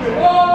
Whoa!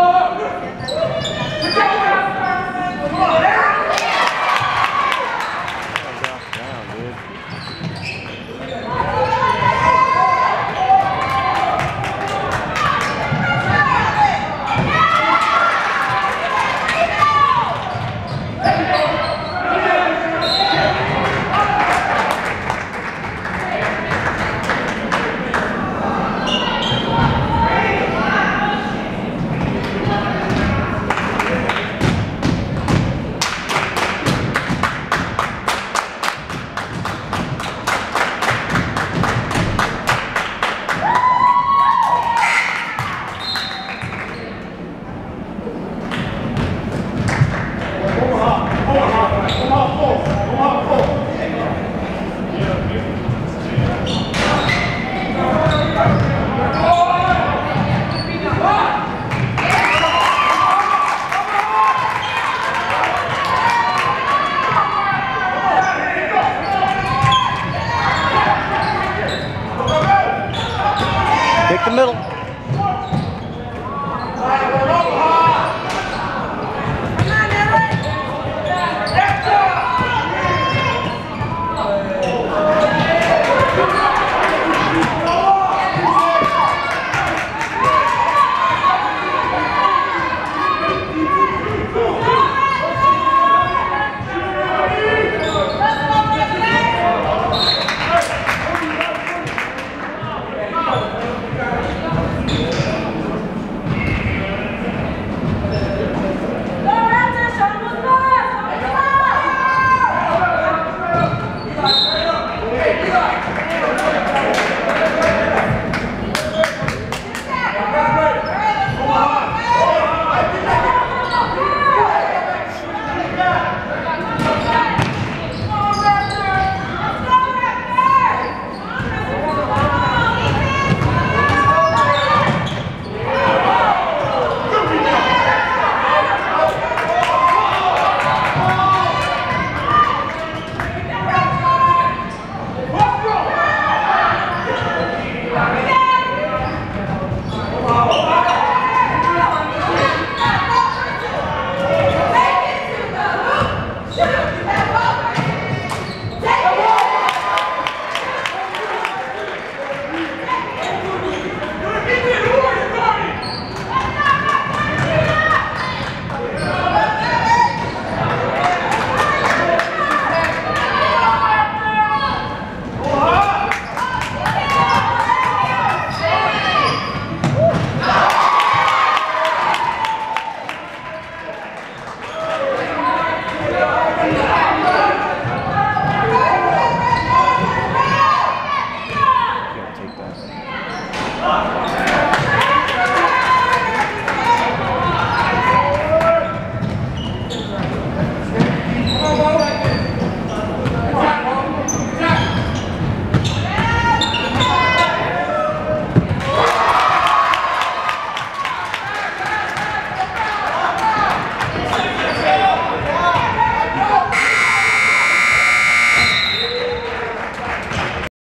the middle. Amém.